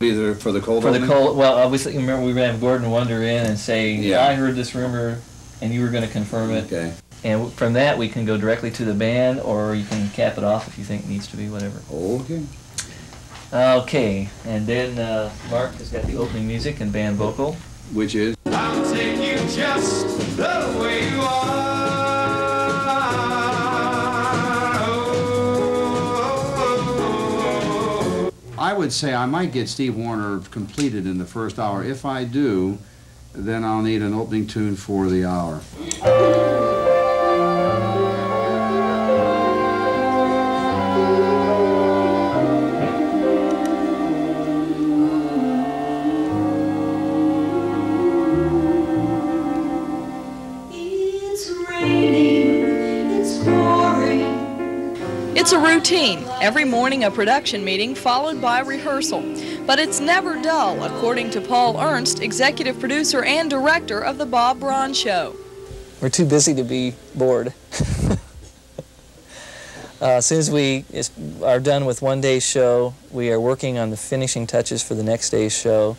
Either for the cold For the cold, well, obviously, remember we would have Gordon Wonder in and say, Yeah. I heard this rumor, and you were going to confirm it. Okay. And from that, we can go directly to the band, or you can cap it off if you think it needs to be, whatever. Okay. Okay, and then uh, Mark has got the opening music and band vocal. Which is? I'll take you just the way you are. Would say I might get Steve Wariner completed in the first hour. If I do, then I'll need an opening tune for the hour. It's a routine. Every morning, a production meeting followed by rehearsal. But it's never dull, according to Paul Ernst, executive producer and director of The Bob Braun Show. We're too busy to be bored. uh, as soon as we is, are done with one day's show, we are working on the finishing touches for the next day's show.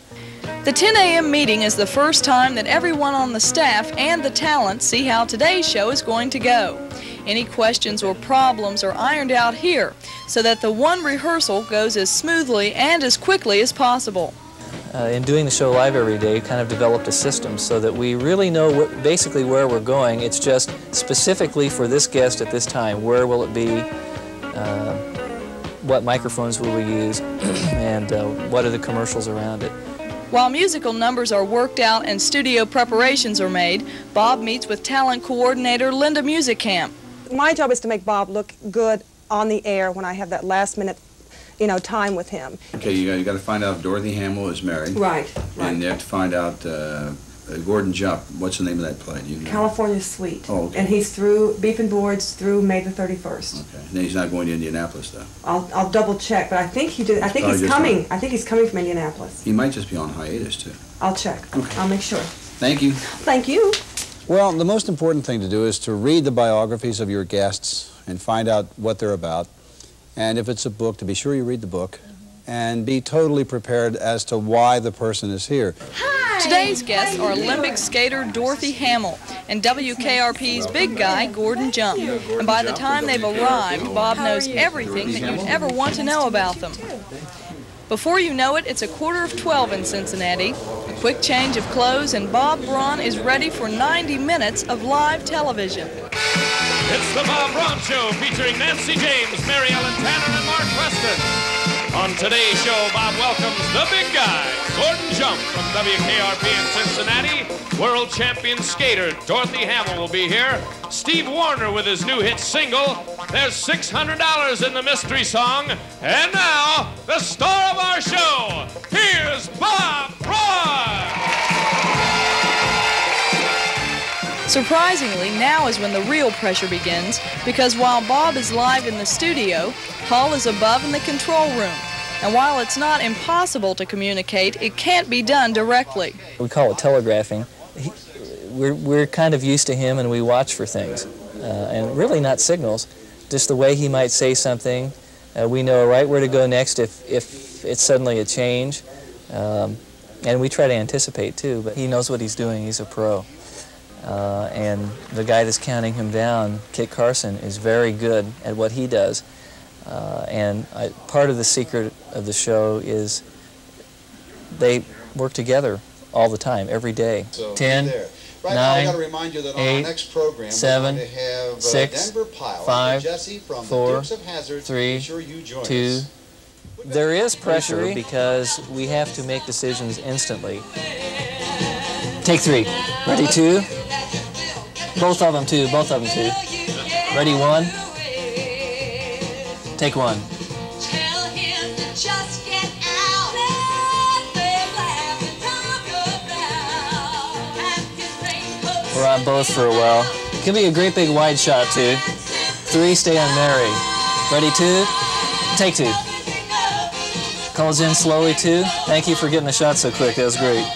The 10 a.m. meeting is the first time that everyone on the staff and the talent see how today's show is going to go. Any questions or problems are ironed out here so that the one rehearsal goes as smoothly and as quickly as possible. Uh, in doing the show live every day, kind of developed a system so that we really know what, basically where we're going. It's just specifically for this guest at this time. Where will it be? Uh, what microphones will we use? and uh, what are the commercials around it? While musical numbers are worked out and studio preparations are made, Bob meets with talent coordinator Linda Musicamp. My job is to make Bob look good on the air when I have that last minute, you know, time with him. Okay, you got, you got to find out if Dorothy Hamill is married. Right, And you have to find out uh, uh, Gordon Jump. What's the name of that play? You know? California Suite. Oh, okay. And he's through Beef and Boards through May the 31st. Okay. Then he's not going to Indianapolis, though. I'll, I'll double check, but I think he did. I think he's coming. right. I think he's coming from Indianapolis. He might just be on hiatus, too. I'll check. Okay. I'll make sure. Thank you. Thank you. Well, the most important thing to do is to read the biographies of your guests and find out what they're about. And if it's a book, to be sure you read the book and be totally prepared as to why the person is here. Hi. Today's guests are Olympic skater Dorothy Hamill and WKRP's big guy Gordon Jump. And by the time they've arrived, Bob knows everything that you'd ever want to know about them. Before you know it, it's a quarter of 12 in Cincinnati. A quick change of clothes and Bob Braun is ready for 90 minutes of live television. It's the Bob Braun Show featuring Nancy James, Mary Ellen Tanner, and Mark Weston. On today's show, Bob welcomes the big guy, Gordon Jump from WKRP in Cincinnati. World champion skater Dorothy Hamill will be here. Steve Wariner with his new hit single. There's $600 in the mystery song. And now, the star of our show. Here's Bob Braun. Surprisingly, now is when the real pressure begins because while Bob is live in the studio, Paul is above in the control room. And while it's not impossible to communicate, it can't be done directly. We call it telegraphing. He, we're, we're kind of used to him and we watch for things. Uh, and really not signals, just the way he might say something. Uh, we know right where to go next if, if it's suddenly a change. Um, and we try to anticipate too, but he knows what he's doing. He's a pro. Uh, and the guy that's counting him down, Kit Carson, is very good at what he does. Uh, and I, part of the secret of the show is they work together all the time, every day. So, Ten, there. Right now, I nine, got to remind you that on eight, our next program, seven, we're going to have uh, six, Denver Pyle five, and Jesse from four, the Dukes of Hazzard. three, Be sure you join two. us. There is pressure because we have to make decisions instantly. Take three. Ready, two. Both of them, two. Both of them, two. Ready, one. Take one. We're on uh, both for a while. It can be a great big wide shot, too. Three, stay on Mary. Ready, two. Take two. Calls in slowly, two. Thank you for getting the shot so quick. That was great.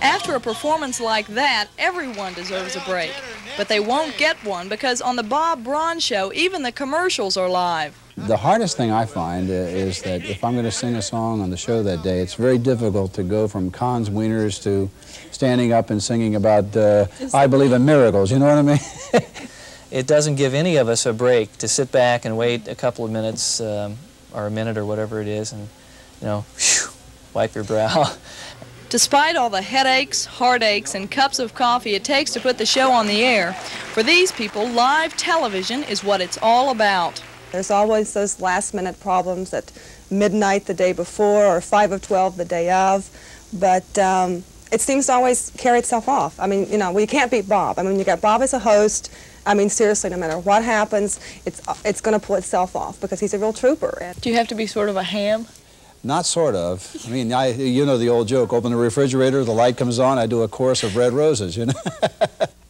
After a performance like that, everyone deserves a break. But they won't get one because on the Bob Braun Show, even the commercials are live. The hardest thing I find uh, is that if I'm going to sing a song on the show that day, it's very difficult to go from Kahn's Wieners to standing up and singing about uh, I believe in miracles. You know what I mean? It doesn't give any of us a break to sit back and wait a couple of minutes um, or a minute or whatever it is and, you know, phew, wipe your brow. Despite all the headaches, heartaches, and cups of coffee it takes to put the show on the air, for these people, live television is what it's all about. There's always those last minute problems at midnight the day before or 5 of 12 the day of, but um, it seems to always carry itself off. I mean, you know, we can't beat Bob. I mean, you got Bob as a host. I mean, seriously, no matter what happens, it's, it's going to pull itself off because he's a real trooper. Do you have to be sort of a ham? Not sort of. I mean, I, you know the old joke, open the refrigerator, the light comes on, I do a chorus of red roses, you know?